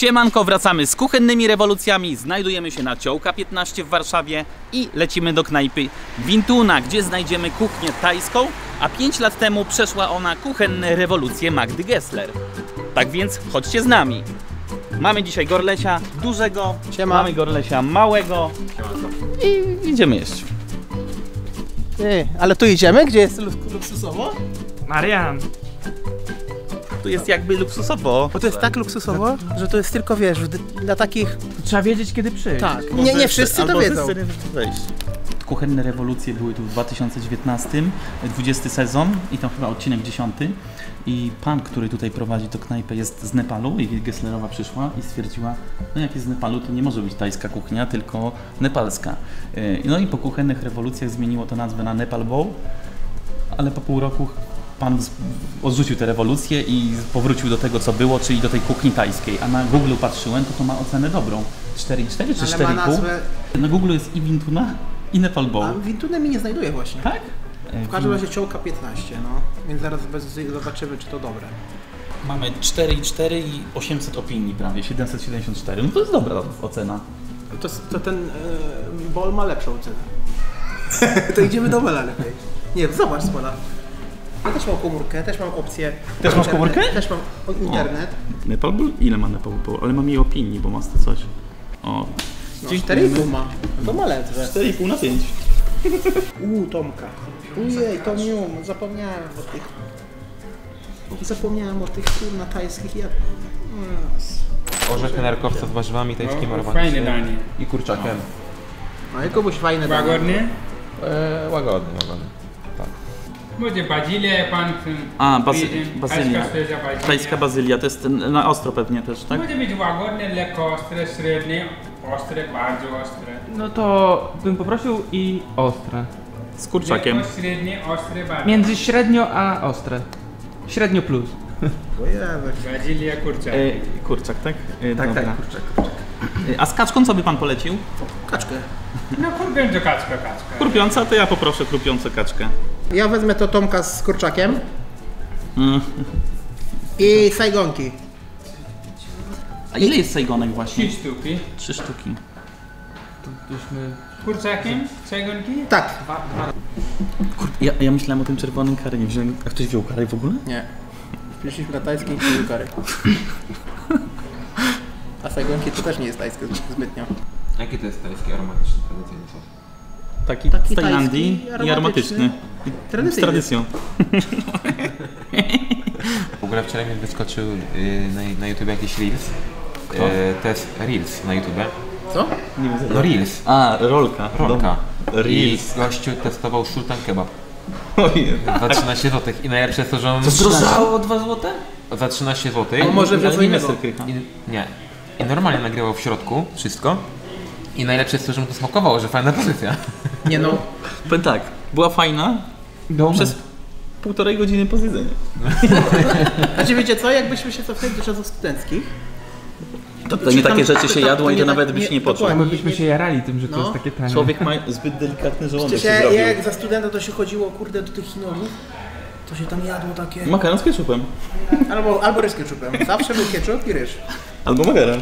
Siemanko, wracamy z kuchennymi rewolucjami. Znajdujemy się na Ciołka 15 w Warszawie i lecimy do knajpy Wintuna, gdzie znajdziemy kuchnię tajską, a 5 lat temu przeszła ona kuchenne rewolucje Magdy Gessler. Tak więc chodźcie z nami. Mamy dzisiaj gorlesia dużego, Siema. mamy gorlesia małego i idziemy jeść. Ty, ale tu idziemy, gdzie jest luk- luksusowo? Marian, Tu jest jakby luksusowo. Bo to jest tak luksusowo, że to jest tylko, wiesz, dla takich... trzeba wiedzieć kiedy przyjść. Tak, nie, nie wszyscy to wiedzą. wszyscy wejść. Kuchenne rewolucje były tu w 2019, 20 sezon i to chyba odcinek 10. I pan, który tutaj prowadzi tę knajpę jest z Nepalu i Gesslerowa przyszła i stwierdziła, no jak jest z Nepalu, to nie może być tajska kuchnia, tylko nepalska. Yy, No i po kuchennych rewolucjach zmieniło to nazwę na Nepal Bowl, ale po pół roku pan z- odrzucił tę rewolucję i powrócił do tego, co było, czyli do tej kuchni tajskiej. A na Google patrzyłem, to to ma ocenę dobrą. 4,4 czy Ale ma 4,5? nazwę... Na Google jest i Wintuna, i Nepal A Bowl. Wintune mi nie znajduje właśnie. Tak? W każdym razie ciołka 15, no. Więc zaraz zobaczymy, czy to dobre. Mamy 4,4 i 800 opinii prawie, 774. No to jest dobra ocena. To, to ten e, bol ma lepszą cenę. to idziemy do Bela lepiej. Nie, zobacz Spola. Ja też mam komórkę, też mam opcję. Też masz komórkę? Też mam o, internet. Nepal Bowl? Ile ma Nepal Bowl? Ale ma mniej opinii, bo ma to coś. O. No, 4,5 ma. To ma ledwo. 4,5 na 5. Uuu, Tomka. Ujej, Tomiu, zapomniałem o tych... Zapomniałem o tych kurna tajskich jad... Yes. Orzechy nerkowca z warzywami tajskimi No, fajne danie. i kurczakiem. No i komuś fajne danie. Łagodnie? E, łagodny, łagodny. Tak. Będzie bazylia, pan... A, bazy, bazylia. tajska bazylia. To jest ten, na ostro pewnie też, tak? Może być łagodne, lekko ostre, średnie, ostre, bardzo ostre. No to bym poprosił i ostre. Z kurczakiem. Lekko, średnie, ostre, bardzo. Między średnio a ostre. Średnio plus. Bazylia, kurczak. E, kurczak, tak? E, Tak, dobra. tak, kurczak. E, A z kaczką co by pan polecił? Kaczkę. No kurbiąco kaczka, kaczka. Krupiąca, to ja poproszę krupiącą kaczkę. Ja wezmę to Tomka z kurczakiem. Mm. I sajgonki. A ile jest sajgonek właśnie? Trzy sztuki. Trzy sztuki. Kurczakiem, sajgonki? Tak. Kur... Ja, ja myślałem o tym czerwonym karę, nie wziąłem... A ktoś wziął karę w ogóle? Nie. Przyszliśmy na tajskie i przyjęli kary. A sajgonki to też nie jest tajskie zbytnio. Jaki to jest tajski aromatyczny tradycyjny sos? Taki, Taki z Tajlandii tajski, i aromatyczny. I Z Tradycyjny. tradycją. W ogóle wczoraj mi wyskoczył y, na, na YouTube jakiś Reels. Y, to jest Reels na YouTube. Co? Nie wiem, No Reels. A, rolka. Rolka. Dobra. I Reels. gościu testował sultan kebab. Ojej. Za 13 zł. I najlepsze jest to, że on... Zdrożało 2 złote? Za 13 zł. On może wziąć Ale co nie innego. Mr. Krycha. I, nie. I normalnie nagrywał w środku wszystko. I najlepsze jest to, że mu to smakowało, że fajna pozycja. Nie no. Powiem tak, była fajna przez półtorej godziny po zjedzeniu. Znaczy wiecie co, jakbyśmy się cofnęli do czasów studenckich. To, to nie tam- takie rzeczy się to- jadło to i to nawet byś nie- nie poczuł. My byśmy się jarali tym, że to No. jest takie tanie. Człowiek ma zbyt delikatny żołądek Przecież się ja, zrobił. jak za studenta to się chodziło kurde do tych Chinolów, to się tam jadło takie... Makaron z ketchupem. Albo, albo ryż z ketchupem. Zawsze był ketchup i ryż. Albo makaron.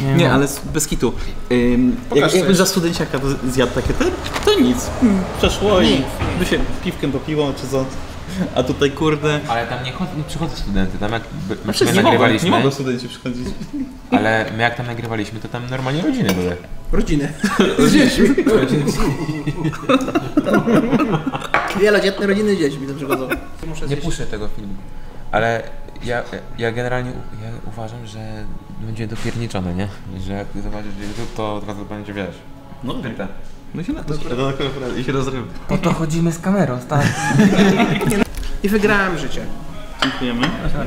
Nie, Nie, no. ale bez kitu. Ym, jak, jakby coś. za studenciaka to zjadł takie, to, to nic. Przeszło i Nic, by się piwkiem popiło czy co. A tutaj kurde... Ale tam nie, nie przychodzą studenty. Tam jak Znaczy, my nie, mogą, nagrywaliśmy, nie mogą studenci przychodzić. ale my jak tam nagrywaliśmy, to tam normalnie rodziny były. Rodziny. Z dziećmi. Wielodzietne rodziny z dziećmi tam przychodzą. Nie puszczę tego filmu. Ale ja, ja generalnie u- ja uważam, że będzie dopierniczone, nie? Że jak zobaczysz YouTube, to od razu będzie, wiesz, No, pyta. no się na to I się rozrywa. Po to chodzimy z kamerą, tak? I wygrałem życie. Dziękujemy.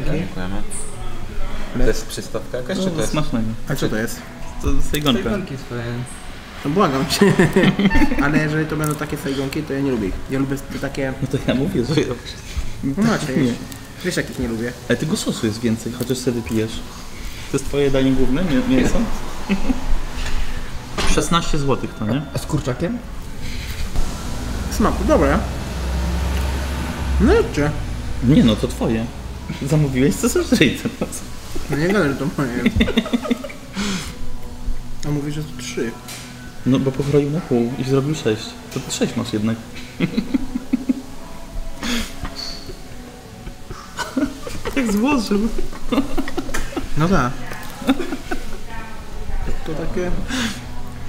Dziękujemy. To jest przystawka jakaś, czy to jest... Smacznego. A co to jest? To sejgonka. Sajgonki swoje. No błagam cię. Ale jeżeli to będą takie sajgonki, to ja nie lubię ich. Ja lubię takie... No to ja mówię, że... No macie, Nie. Wiesz jakich nie lubię. Ale tego sosu jest więcej, chociaż sobie pijesz. To jest twoje danie główne, mię- mięso? 16 zł to, nie? A z kurczakiem? Smaku, dobra. No jedźcie. Nie no, to twoje. Zamówiłeś, co sobie teraz. No nie gadaj, że to moje. A mówi, że to trzy. No bo pokroił na pół i zrobił sześć. To sześć masz jednak. złożył. No tak. To takie...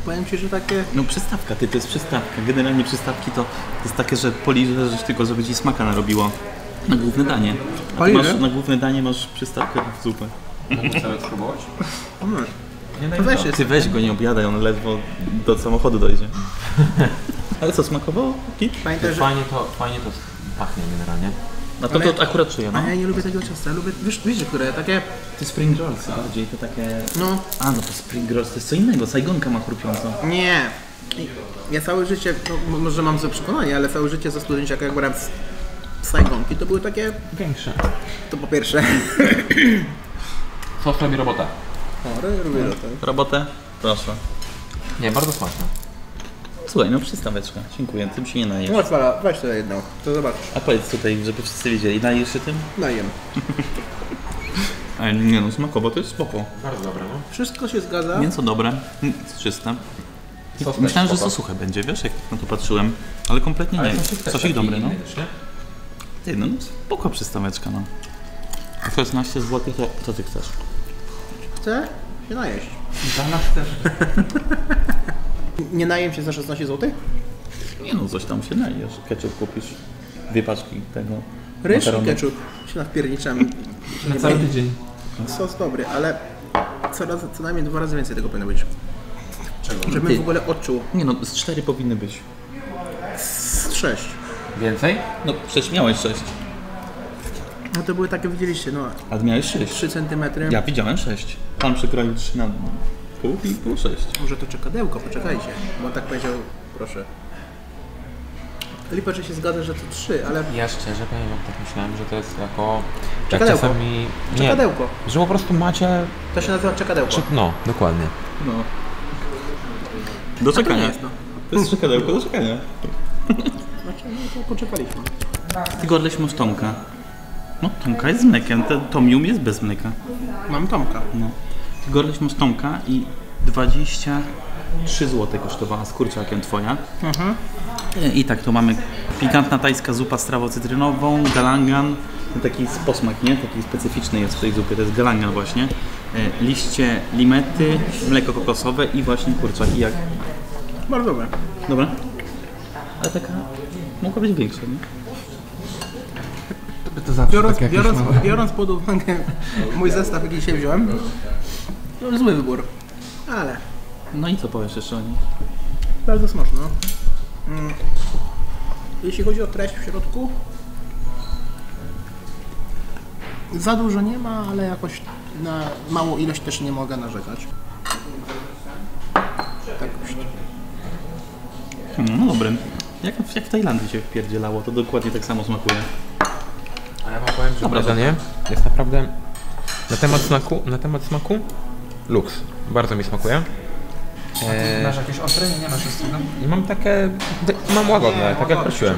Powiem Ci, że takie... No przystawka, ty, to jest przystawka. Generalnie przystawki to, to jest takie, że poliżesz tylko, żeby ci smaka narobiło. Na główne danie. A ty masz, na główne danie masz przystawkę w zupę. Mogę sobie spróbować? No, weź Ty weź go, nie objadaj, on ledwo do samochodu dojdzie. Ale co, smakowało? Kit? Pamiętaj, że... Fajnie to, fajnie to pachnie generalnie. No to, Ale- to akurat czuję, no. A ja nie lubię takiego ciasta, ja lubię... Wiesz, wiesz, które takie... Ty spring rollsy bardziej, to takie... No, A, no to spring rolls to jest co innego, Saigonka ma chrupiącą. nie. Ja całe życie, no, może mam złe przekonanie, ale całe życie za studenciaka, jak brałem Saigonki, to były takie... Większe. To po pierwsze... Sos robi robotę. O, robię to. Robotę? Proszę. Nie, bardzo smaczne. Słuchaj, no przystaweczka, dziękuję, tym się nie najesz. No, fala, weź to jedną, to zobaczysz. A powiedz tutaj, żeby wszyscy wiedzieli, najesz się tym? Najem. Ale nie no, smakowo to jest spoko. Bardzo dobre, no. Wszystko się zgadza. Mięso dobre, mm, czyste. Sos Myślałem, że to suche będzie, wiesz, jak na to patrzyłem. Ale kompletnie nie. sosik dobry, no. Ty, no spoko przystaweczka, no. A 16 zł, to co ty chcesz? Chcę się najeść. Dla nas też. Nie najem się za 16 zł? Nie no, coś tam się najesz. Ketchup kupisz, dwie paczki tego Ryż i makaronu. ketchup. Się. Na cały tydzień. Sos dobry, ale coraz, co najmniej dwa razy więcej tego powinno być. Czego? Żebym w ogóle odczuł. Nie no, z cztery powinny być. Z sześć. Więcej? No przecież miałeś sześć. No to były takie, widzieliście, no A ty miałeś sześć. 3 cm. Ja widziałem sześć. Pan przykroił trzy na pół i było sześć. Może to czekadełko, poczekajcie. Bo on tak powiedział, proszę. Lipa, że się zgadza, że to trzy, ale Ja szczerze powiem, wam, tak myślałem, że to jest jako... Jak Czekadełko. czasami... Nie, czekadełko. że po prostu macie... To się nazywa czekadełko. Czy... No, dokładnie. No. Do to nie czekania. jest, no. To jest czekadełko do czekania. Znaczy, no to poczekaliśmy. Ty Gorleś masz Tomka. No, Tomka jest z mlekiem. Ten Tomium jest bez mleka. Mam Tomka. No. Ty Gorleś masz Tomka i 23 zł kosztowała z kurczakiem twoja. Mhm. I tak, tu mamy pikantna tajska zupa z trawą cytrynową, galangan, No taki posmak, nie? Taki specyficzny jest w tej zupie, to jest galangan właśnie. E, Liście limety, mleko kokosowe i właśnie kurczaki jak... Bardzo dobre. Dobra? Ale taka mogła być większa, nie? To Biorąc, tak biorąc, biorąc pod uwagę mój zestaw, jaki dzisiaj wziąłem, to zły wybór. Ale No i co powiesz jeszcze o niej? bardzo smaczno. Mm. Jeśli chodzi o treść w środku, za dużo nie ma, ale jakoś na małą ilość też nie mogę narzekać. Tak, No dobre. Jak, jak w Tajlandii się wpierdzielało, to dokładnie tak samo smakuje. A ja wam powiem, że Dobra, jedzenie jest naprawdę... Na temat smaku, na temat smaku, luks. Bardzo mi smakuje. Eee, Masz jakieś ostre? Nie, masz ostrego? I mam takie, mam łagodne, tak jak prosiłem.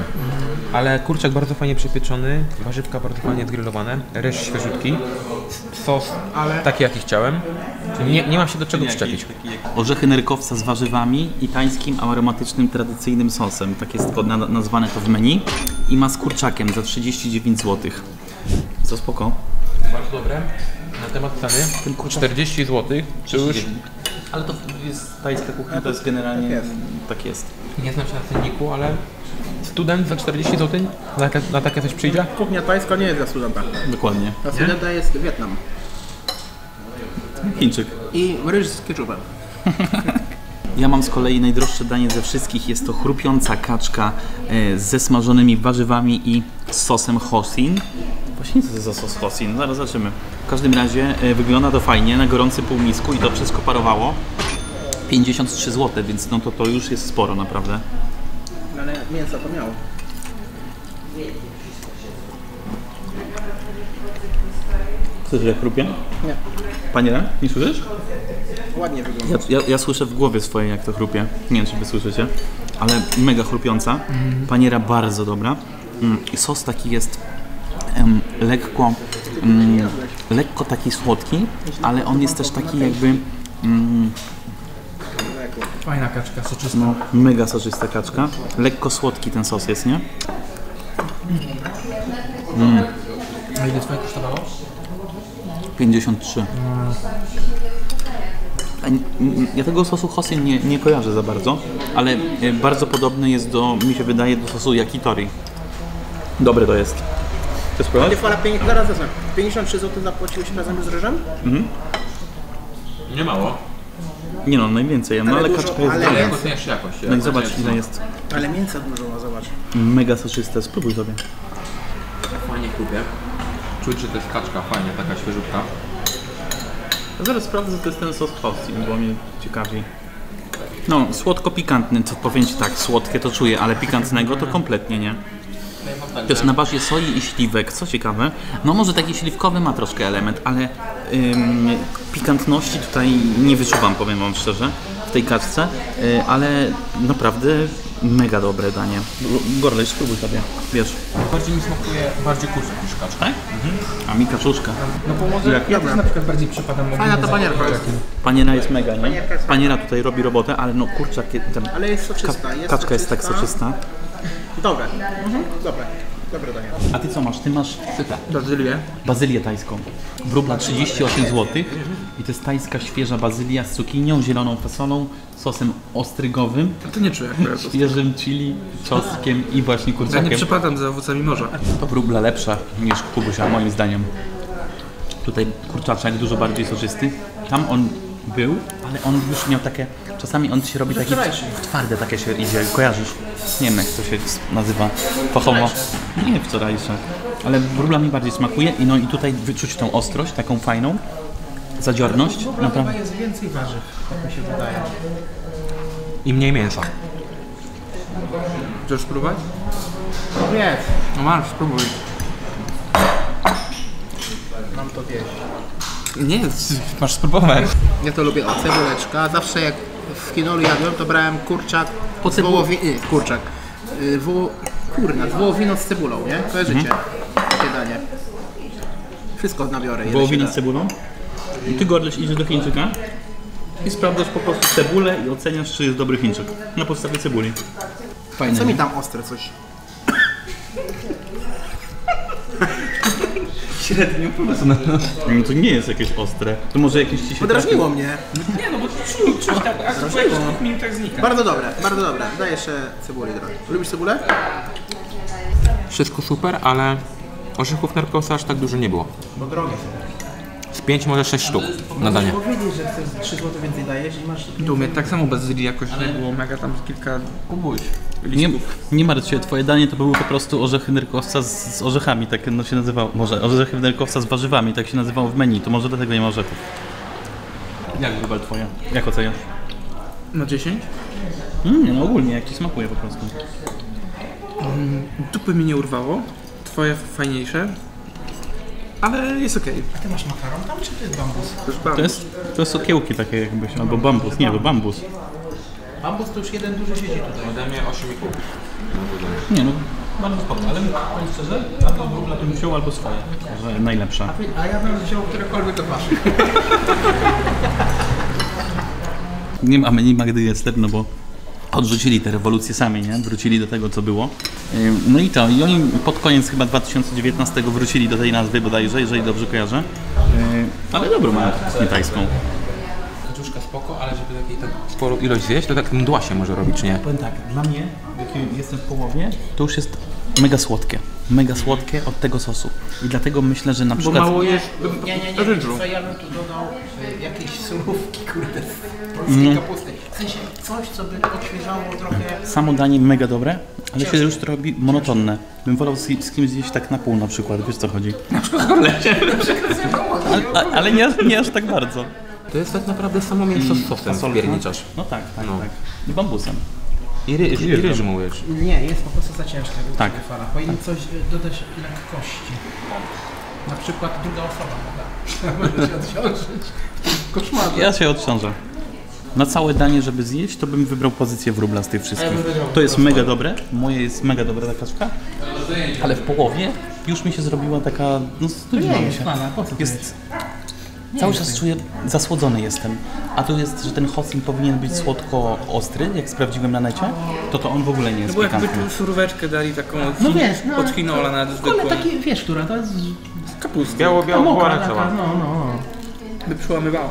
Ale kurczak bardzo fajnie przypieczony, warzywka bardzo fajnie zgrillowane, ryż świeżutki, sos Ale- taki jaki chciałem. Nie, nie mam się do czego przyczepić. Orzechy nerkowca z warzywami i tańskim aromatycznym tradycyjnym sosem. Tak jest nazwane to w menu. I ma z kurczakiem za 39 zł. Co spoko? Bardzo dobre. Na temat ceny, Ten kurczak- 40 zł, czy już Ale to jest tajska kuchnia, to jest generalnie... Tak jest. Tak jest. nie znam się na cenniku, ale student za 40 zł na, takie- na takie coś przyjdzie? kuchnia tajska nie jest dla studenta. Dokładnie. Dla studenta jest Wietnam. Chińczyk. I ryż z ketchupem. Ja mam z kolei najdroższe danie ze wszystkich. Jest to chrupiąca kaczka e, ze smażonymi warzywami i sosem Hosin. Właśnie co to za sos Hosin? Zaraz zobaczymy. W każdym razie e, wygląda to fajnie na gorący półmisku i to wszystko parowało. 53 zł, więc no to, to już jest sporo naprawdę. Ale mięsa to miało. Słyszysz jak chrupie? Nie. Panie nie słyszysz? Ładnie wygląda. Ja, ja, ja słyszę w głowie swojej jak to chrupie. Nie wiem czy wy słyszycie, ale mega chrupiąca. Paniera bardzo dobra. Mm, I sos taki jest lekko, mm, lekko taki słodki, ale on jest też taki jakby mm, Fajna kaczka, soczysta. no, mega soczysta kaczka. Lekko słodki ten sos jest, nie? A ile twoje kosztowało? 53. A n- n- Ja tego sosu Hosien nie, nie kojarzę za bardzo, ale e, bardzo podobny jest do, mi się wydaje, do sosu yakitori. Dobre to jest. Chcesz Nie spróbować? fala, pięć- zaraz zaraz. 53 zł zapłaciłeś razem z ryżem? Nie mało. Nie no, najwięcej, no Ale ale dużo- kaczka jest ale dobra. jest- Jako też jakość. No i zobacz ile jest Ale mięsa dużo ma, zobacz. mega soczyste. Spróbuj sobie. Fajnie kupię. Czuć, że to jest kaczka, fajnie, taka świeżutka. Zaraz sprawdzę, co to jest ten sos Hosien, bo mnie ciekawi. No, słodko-pikantny, co powiem Ci tak, słodkie to czuję, ale pikantnego to kompletnie nie. To jest na bazie soi i śliwek, co ciekawe. No może taki śliwkowy ma troszkę element, ale ym, pikantności tutaj nie wyczuwam, powiem Wam szczerze, w tej kaczce, y, ale naprawdę mega dobre danie. Gorlej, spróbuj sobie, wiesz. Bardziej mi smakuje bardziej kurczak niż kaczka. Tak? A mi kaczuszka. No bo może Jak? ja też na przykład bardziej przypadam Fajna ta panierka jest. Paniera jest mega, nie? Paniera tutaj robi robotę, ale no kurczak, ten, Ale jest ka- soczysta. Jest kaczka jest tak soczysta. Dobre. Mhm. Dobre. Dobre danie. A Ty co masz? Ty masz Bazylię. bazylię tajską. Wróbla 38 zł i to jest tajska świeża bazylia z cukinią, zieloną fasolą, sosem ostrygowym, To nie czuję akurat. świeżym chili, czosnkiem i właśnie Ja nie kurczakiem. przypadam za owocami morza. To wróbla lepsza niż kubusia, moim zdaniem. Tutaj kurczaczek dużo bardziej soczysty. Tam on był, ale on już miał takie, czasami on się robi taki w twarde takie się idzie, kojarzysz? Nie wiem jak to się nazywa fachowo. Nie wczorajsze. Ale wróbla mi bardziej smakuje i no i tutaj wyczuć tą ostrość, taką fajną, zadziorność. Naprawdę. jest więcej warzyw, jak mi się wydaje. I mniej mięsa. Chcesz spróbować? Powiedz. No masz, spróbuj. Mam to wieść. Nie, masz spróbować. Ja to lubię. O, cebuleczka. Zawsze jak w kinolu jadłem, to brałem kurczak Po z cebuli. wołowi... Nie, kurczak. Y, Woło... Kurna, wołowino z cebulą, nie? Kojarzycie? Takie danie. Wszystko nabiorę. Wołowina z cebulą. I ty Gorleś idziesz do Chińczyka i sprawdzasz po prostu cebulę i oceniasz czy jest dobry Chińczyk. Na podstawie cebuli. Fajne. Co mi tam ostre coś? Średnio po prostu. No to nie jest jakieś ostre. To może jakieś ci się Podrażniło mnie. Nie no, bo czuć, czuć tak, a po minutach znika. Bardzo dobre, bardzo dobre. Daj jeszcze cebuli trochę. Lubisz cebulę? Wszystko super, ale orzechów narkosa aż tak dużo nie było. Bo drogie są. Z 5 może 6 sztuk na danie. Powiedzieć, że chcesz 3 zł więcej dajesz i masz... Tak samo bazylii jakoś nie było mega tam kilka Kubuś. Nie, nie martw się, twoje danie to były po prostu orzechy nerkowca z, z orzechami, tak no się nazywało. Może orzechy nerkowca z warzywami, tak się nazywało w menu, to może dlatego nie ma orzechów. Jak wybal twoja? Jak oceniasz? na 10. Mm, no ogólnie, jak ci smakuje po prostu. Dupy mi nie urwało. Twoje fajniejsze. Ale jest okej. A ty masz makaron tam, czy to jest bambus? To już To bardzo. jest, to jest okiełki takie jakbyś, albo bambus, nie, to bambus. Bambus to już jeden duży siedzi tutaj. Ode mnie 8,5. Nie no, bardzo spoko, ale powiem szczerze, a to w ogóle bym wziął albo swoje, że najlepsza. A ja bym wziął którekolwiek od waszych. Nie ma menu Magdy Gessler, no bo odrzucili te rewolucje sami, nie? Wrócili do tego, co było. No i to, i oni pod koniec chyba 2019 wrócili do tej nazwy bodajże, jeżeli dobrze kojarzę. Ale dobrą mają z tajską. Kaczuszka spoko, ale żeby takiej tak sporą ilość zjeść, to tak mdła się może robić, czy nie? Powiem tak, dla mnie, jak jestem w połowie, to już jest mega słodkie. Mega słodkie od tego sosu. I dlatego myślę, że na Bo przykład... mało jest Nie, nie, nie, co ja bym tu dodał y, jakieś surówki, kurde, polskiej kapusty. W sensie coś, co by odświeżało trochę... Samo danie mega dobre, ale się już to robi monotonne. Bym wolał z, z kimś zjeść tak na pół na przykład, wiesz co chodzi. Na przykład z ale, a- ale nie, nie aż tak bardzo. To jest tak naprawdę samo mięso z sosem pierniczasz. No tak, tak, No. tak. I bambusem. I, ryż, i ryż mówisz. Nie, jest po prostu za ciężkie. Tak. Fala. Powinien coś y, dodać lekkości. Na przykład druga osoba mogła. Może się odciążyć. Koszmar. Ja się odciążę. Na całe danie, żeby zjeść, to bym wybrał pozycję wróbla z tych wszystkich. To jest mega dobre, moje jest mega dobra ta kaczka, ale w połowie już mi się zrobiła taka, no To studziła nie mi jest się. Jest, jest? cały czas czuję, zasłodzony jestem. A tu jest, że ten Hosting powinien być słodko-ostry, jak sprawdziłem na necie, to to on w ogóle nie No jest bo jakby pikantny. tu suróweczkę dali taką No chin- wiesz, no, od chinola nawet Ale zwykłą. taki, wiesz, która to jest Kapustę. Biało, biało, mokra taka, pomarańczowa. no, no, no. By przełamywała.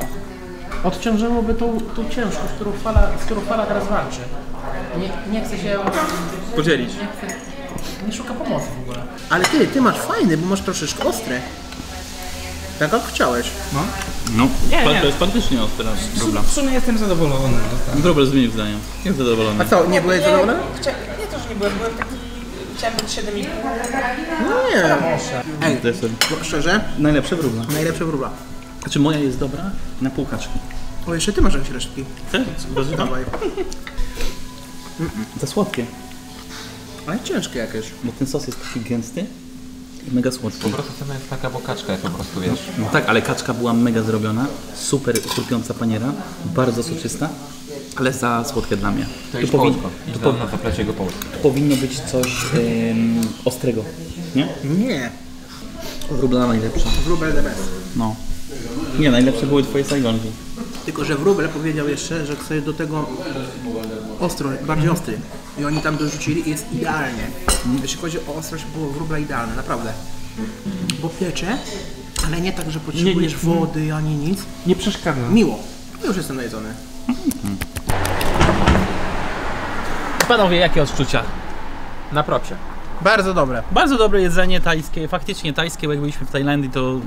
Odciążyłoby tą, tą ciężkość, którą fala, z którą fala teraz walczy. Nie, nie chce się... Podzielić. Nie, chce, nie szuka pomocy w ogóle. Ale ty, ty masz fajny, bo masz troszeczkę ostry. Tak jak chciałeś. No. No, Nie, nie. to jest faktycznie ostra wróbla. W sumie jestem zadowolony. No, tak. Wróbel zmienił zdanie. Jest zadowolony. A co, nie byłeś zadowolony? Nie to, że nie byłem, byłem taki... Chciałem być 7,5. No nie. Ej, To jest no, szczerze, najlepsze wróbla. najlepsza wróbla. Znaczy moja jest dobra na pół kaczki. O, jeszcze ty masz jakieś resztki. Warzywa? Dawaj. Za słodkie. Ale ciężkie jakieś. Bo ten sos jest taki gęsty i mega słodki. Po prostu cena jest taka, bo kaczka jest po prostu, wiesz. No tak, ale kaczka była mega zrobiona, super chrupiąca paniera, bardzo soczysta, ale za słodkie dla mnie. To Tu, idź powin, połóż go. tu, po, na, na zaplecie go powinno być coś em, ostrego, nie? Nie. Wróbla najlepsza. Wróbel the best. No. Nie, najlepsze były twoje sajgonki. Tylko, że wróbel powiedział jeszcze, że chce do tego ostro, bardziej ostry. I oni tam dorzucili i jest idealnie. Jeśli chodzi o ostrość, było wróbla idealne, naprawdę. Bo piecze, ale nie tak, że potrzebujesz wody ani nic. Nie przeszkadza. Miło. Już jestem najedzony. Panowie, jakie odczucia? Na propsie. Bardzo dobre. Bardzo dobre jedzenie tajskie, faktycznie tajskie, bo jak byliśmy w Tajlandii, to,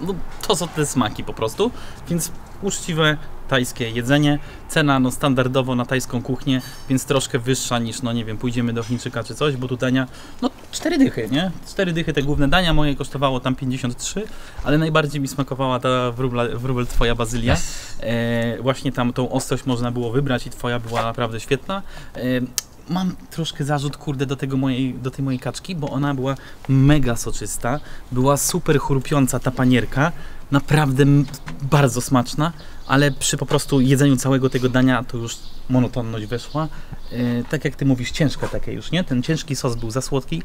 no, to są te smaki po prostu, więc uczciwe tajskie jedzenie, cena no standardowo na tajską kuchnię, więc troszkę wyższa niż, no nie wiem, pójdziemy do Chińczyka czy coś, bo tu dania, no cztery dychy, nie? Cztery dychy te główne dania, moje kosztowało tam 53, ale najbardziej mi smakowała ta wróbla, wróbel twoja bazylia, e, właśnie tam tą ostrość można było wybrać i twoja była naprawdę świetna. E, mam troszkę zarzut, kurde, do, tego mojej, do tej mojej kaczki, bo ona była mega soczysta, była super chrupiąca ta panierka, naprawdę bardzo smaczna, ale przy po prostu jedzeniu całego tego dania to już monotonność weszła. E, tak jak ty mówisz, ciężka takie już, nie? Ten ciężki sos był za słodki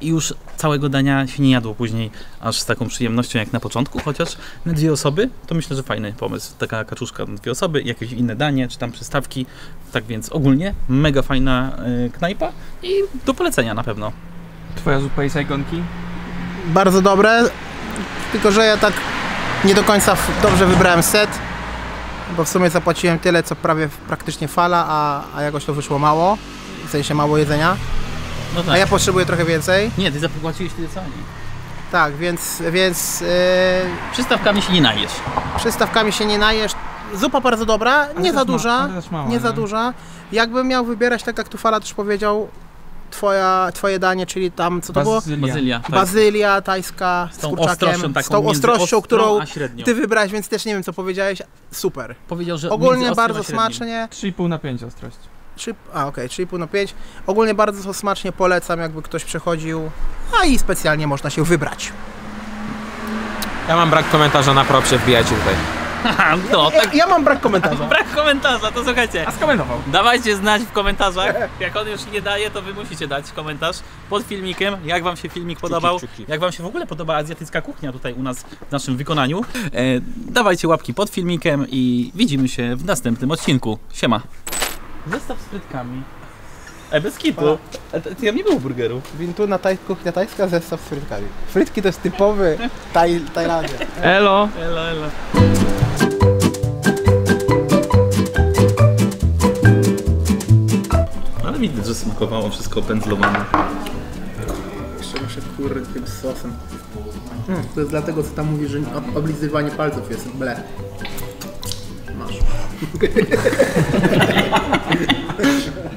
i już całego dania się nie jadło później aż z taką przyjemnością jak na początku, chociaż na dwie osoby to myślę, że fajny pomysł. Taka kaczuszka na dwie osoby, jakieś inne danie, czy tam przystawki. Tak więc ogólnie mega fajna y, knajpa i do polecenia na pewno. Twoja zupa i sajgonki? Bardzo dobre, tylko że ja tak nie do końca dobrze wybrałem set, bo w sumie zapłaciłem tyle, co prawie praktycznie fala, a, a jakoś to wyszło mało, w sensie mało jedzenia, No tak. a ja potrzebuję trochę więcej. Nie, ty zapłaciłeś tyle co oni. Tak, więc, więc yy, Przystawkami się nie najesz. przystawkami się nie najesz. Zupa bardzo dobra, nie za ma- duża, też mała, nie za nie? duża. Jakbym miał wybierać, tak jak tu Fala też powiedział, twoja, twoje danie, czyli tam, co to było? Bazylia. Bazylia. tak. Bazylia tajska z, tą kurczakiem, ostrością taką z tą ostrością, którą ty wybrałeś, więc też nie wiem co powiedziałeś. Super. Powiedział, że Ogólnie bardzo smacznie. 3,5 na 5 ostrość. 3, a okej, 3,5 na 5. Ogólnie bardzo smacznie polecam, jakby ktoś przechodził. A i specjalnie można się wybrać. Ja mam brak komentarza na propsie, wbijajcie tutaj. No, Ja, tak ja mam brak komentarza. brak komentarza, to słuchajcie. A skomentował. Dawajcie znać w komentarzach. Jak on już nie daje, to wy musicie dać komentarz pod filmikiem, jak wam się filmik podobał, czuki. jak wam się w ogóle podoba azjatycka kuchnia tutaj u nas w naszym wykonaniu. E, dawajcie łapki pod filmikiem i widzimy się w następnym odcinku. Siema. Zestaw z frytkami. E, bez kitu. E, ja nie było burgerów. Wintuna taj, kuchnia tajska, zestaw z frytkami. Frytki to jest typowy taj, Tajlandia. Elo! Elo, elo. Widać, że smakowało wszystko opędzlowane. Jeszcze muszę kury tym sosem. Mm, to jest dlatego, co tam mówi, że ob- oblizywanie palców jest ble. Masz.